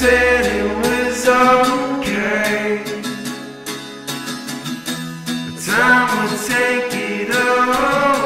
said it was okay Time will take it all.